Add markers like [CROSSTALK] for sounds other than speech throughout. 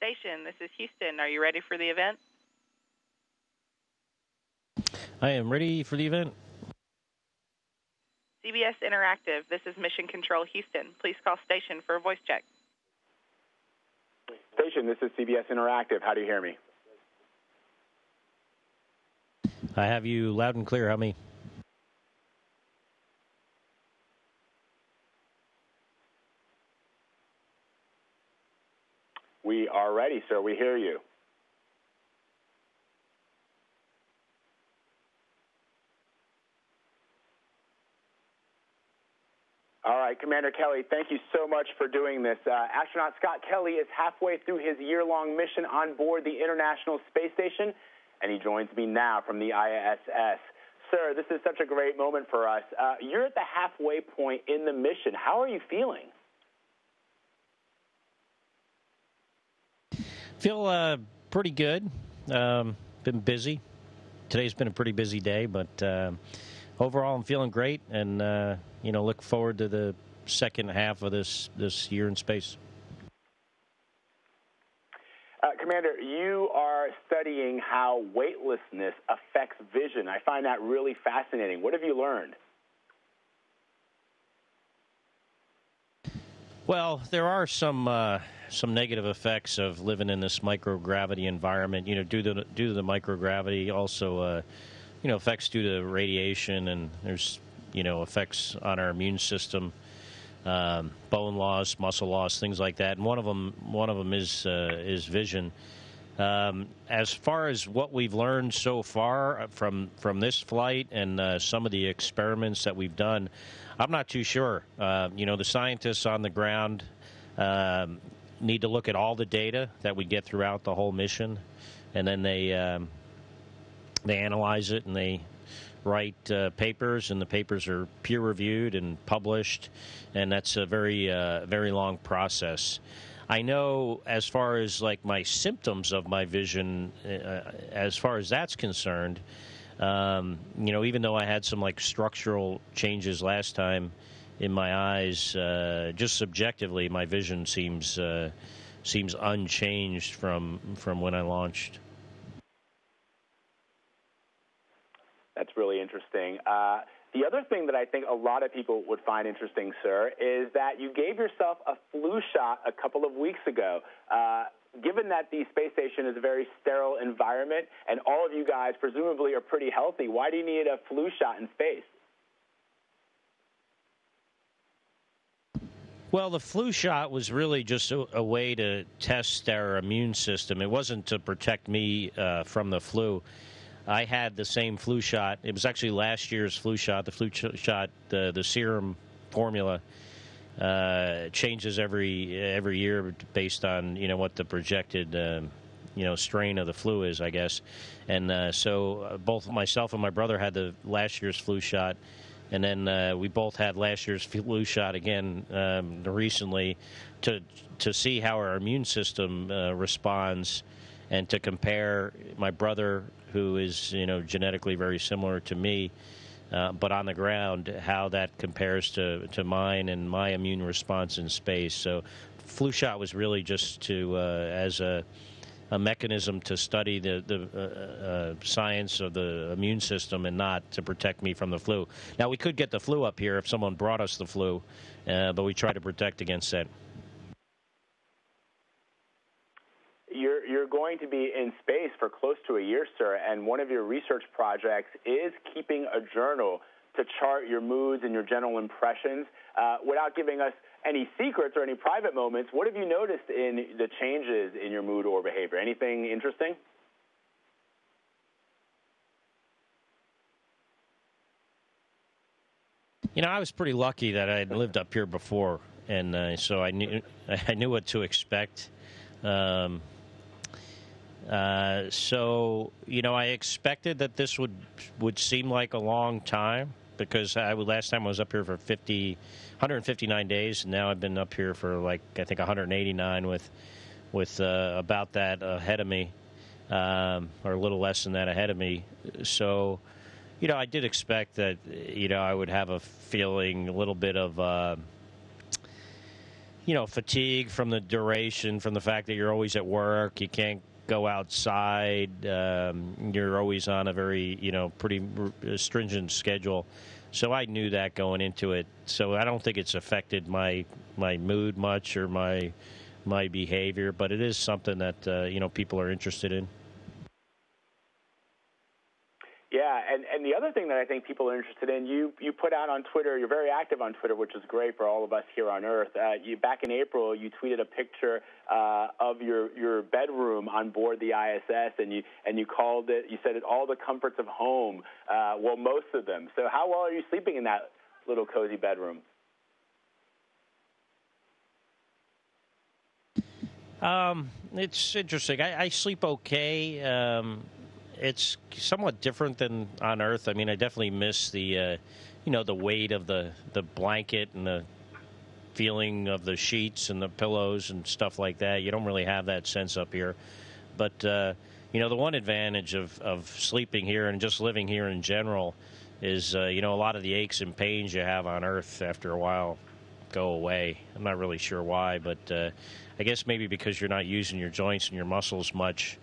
Station, this is Houston. Are you ready for the event? I am ready for the event. CBS Interactive, this is Mission Control Houston. Please call station for a voice check. Station, this is CBS Interactive. How do you hear me? I have you loud and clear. How me? We sir. We hear you. All right, Commander Kelly, thank you so much for doing this. Uh, astronaut Scott Kelly is halfway through his year long mission on board the International Space Station, and he joins me now from the ISS. Sir, this is such a great moment for us. Uh, you're at the halfway point in the mission. How are you feeling? Feel uh, pretty good. Um, been busy. Today's been a pretty busy day, but uh, overall, I'm feeling great, and uh, you know, look forward to the second half of this this year in space. Uh, Commander, you are studying how weightlessness affects vision. I find that really fascinating. What have you learned? Well, there are some uh, some negative effects of living in this microgravity environment. You know, due to due to the microgravity, also uh, you know effects due to radiation, and there's you know effects on our immune system, um, bone loss, muscle loss, things like that. And one of them one of them is uh, is vision. Um, as far as what we've learned so far from from this flight and uh, some of the experiments that we've done, I'm not too sure. Uh, you know, the scientists on the ground um, need to look at all the data that we get throughout the whole mission, and then they um, they analyze it and they write uh, papers, and the papers are peer reviewed and published, and that's a very uh, very long process. I know as far as like my symptoms of my vision, uh, as far as that's concerned, um, you know, even though I had some like structural changes last time in my eyes, uh, just subjectively, my vision seems uh, seems unchanged from from when I launched. That's really interesting. Uh, the other thing that I think a lot of people would find interesting, sir, is that you gave yourself a flu shot a couple of weeks ago. Uh, given that the space station is a very sterile environment and all of you guys presumably are pretty healthy, why do you need a flu shot in space? Well, the flu shot was really just a, a way to test our immune system. It wasn't to protect me uh, from the flu. I had the same flu shot. It was actually last year's flu shot. The flu ch- shot, the the serum formula uh, changes every every year based on you know what the projected um, you know strain of the flu is, I guess. And uh, so uh, both myself and my brother had the last year's flu shot, and then uh, we both had last year's flu shot again um, recently to to see how our immune system uh, responds and to compare my brother who is you know genetically very similar to me, uh, but on the ground, how that compares to, to mine and my immune response in space. So, flu shot was really just to uh, as a a mechanism to study the, the uh, uh, science of the immune system and not to protect me from the flu. Now, we could get the flu up here if someone brought us the flu, uh, but we try to protect against that. You're, you're going to be in space for close to a year, sir, and one of your research projects is keeping a journal to chart your moods and your general impressions. Uh, without giving us any secrets or any private moments, what have you noticed in the changes in your mood or behavior? Anything interesting? You know, I was pretty lucky that I had lived up here before, and uh, so I knew [LAUGHS] I knew what to expect. Um, uh, so you know, I expected that this would would seem like a long time because I last time I was up here for 50, 159 days, and now I've been up here for like I think 189 with with uh, about that ahead of me, um, or a little less than that ahead of me. So, you know, I did expect that you know I would have a feeling, a little bit of. Uh, you know, fatigue from the duration, from the fact that you're always at work, you can't go outside, um, you're always on a very, you know, pretty stringent schedule. So I knew that going into it. So I don't think it's affected my my mood much or my my behavior, but it is something that uh, you know people are interested in. Yeah, and, and the other thing that I think people are interested in, you you put out on Twitter, you're very active on Twitter, which is great for all of us here on Earth. Uh, you back in April, you tweeted a picture uh, of your your bedroom on board the ISS, and you and you called it, you said it all the comforts of home. Uh, well, most of them. So how well are you sleeping in that little cozy bedroom? Um, it's interesting. I, I sleep okay. Um, it's somewhat different than on Earth. I mean, I definitely miss the, uh, you know, the weight of the the blanket and the feeling of the sheets and the pillows and stuff like that. You don't really have that sense up here. But uh, you know, the one advantage of of sleeping here and just living here in general is, uh, you know, a lot of the aches and pains you have on Earth after a while go away. I'm not really sure why, but uh, I guess maybe because you're not using your joints and your muscles much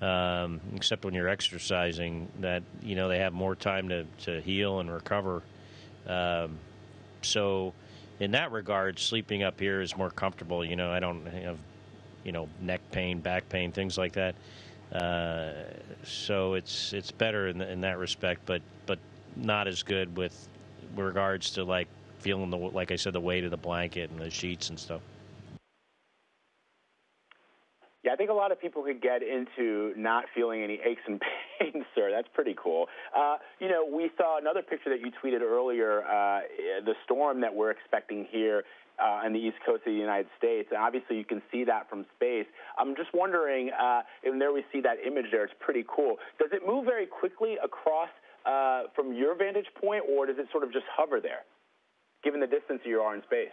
um, except when you're exercising, that you know they have more time to, to heal and recover. Um, so, in that regard, sleeping up here is more comfortable. You know, I don't have you know neck pain, back pain, things like that. Uh, so it's it's better in, in that respect, but but not as good with regards to like feeling the like I said the weight of the blanket and the sheets and stuff. Yeah, I think a lot of people could get into not feeling any aches and [LAUGHS] pains, sir. That's pretty cool. Uh, you know, we saw another picture that you tweeted earlier, uh, the storm that we're expecting here uh, on the east coast of the United States. And obviously, you can see that from space. I'm just wondering, uh, and there we see that image there. It's pretty cool. Does it move very quickly across uh, from your vantage point, or does it sort of just hover there, given the distance you are in space?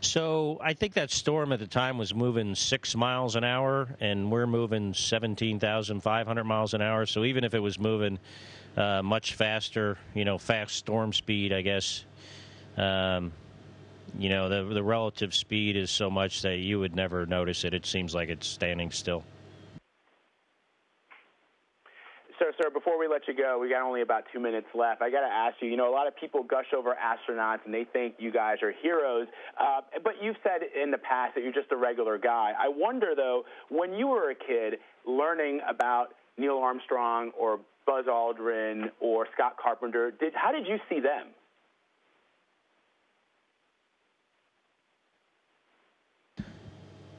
So I think that storm at the time was moving six miles an hour, and we're moving 17,500 miles an hour. So even if it was moving uh, much faster, you know, fast storm speed, I guess, um, you know, the, the relative speed is so much that you would never notice it. It seems like it's standing still. So, sir, before we let you go, we got only about two minutes left. I got to ask you. You know, a lot of people gush over astronauts and they think you guys are heroes. Uh, but you've said in the past that you're just a regular guy. I wonder, though, when you were a kid, learning about Neil Armstrong or Buzz Aldrin or Scott Carpenter, did how did you see them?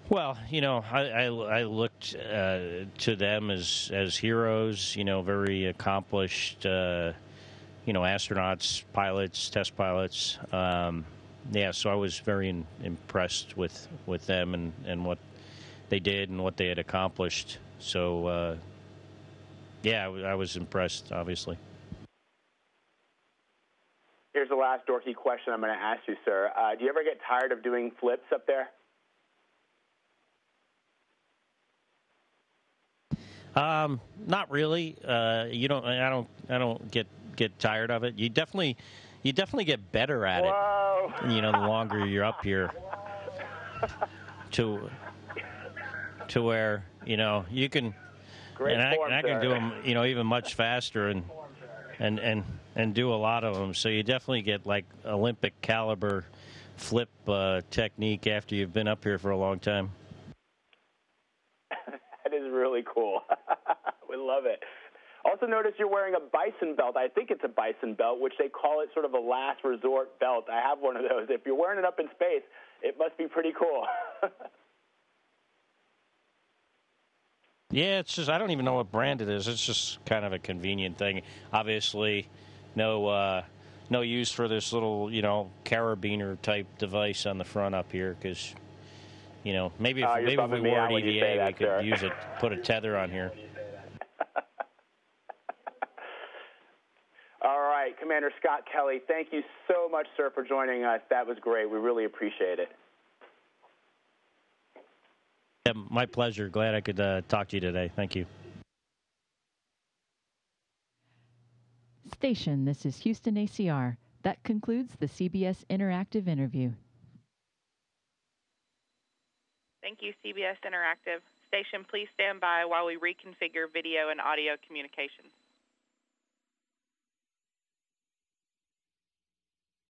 Well, you know, I, I, I looked uh, to them as as heroes. You know, very accomplished. Uh, you know, astronauts, pilots, test pilots. Um, yeah, so I was very in, impressed with with them and and what they did and what they had accomplished. So, uh, yeah, I was impressed, obviously. Here's the last dorky question I'm going to ask you, sir. Uh, do you ever get tired of doing flips up there? Um, not really. Uh, you don't. I don't. I don't get get tired of it. You definitely, you definitely get better at Whoa. it. You know, the longer you're up here, [LAUGHS] to to where you know you can. Great and I, and I can do them, you know, even much faster and and and and do a lot of them. So you definitely get like Olympic caliber flip uh, technique after you've been up here for a long time. Really cool. [LAUGHS] we love it. Also, notice you're wearing a bison belt. I think it's a bison belt, which they call it sort of a last resort belt. I have one of those. If you're wearing it up in space, it must be pretty cool. [LAUGHS] Yeah, it's just I don't even know what brand it is. It's just kind of a convenient thing. Obviously, no uh, no use for this little you know carabiner type device on the front up here because you know maybe if Uh, maybe if we bumming me wore out an when you EVA we could sir. use it put a tether on here. [LAUGHS] All right, Commander Scott Kelly, thank you so much, sir, for joining us. That was great. We really appreciate it. Yeah, my pleasure. Glad I could uh, talk to you today. Thank you. Station, this is Houston ACR. That concludes the CBS Interactive interview. Thank you, CBS Interactive. Station, please stand by while we reconfigure video and audio communications.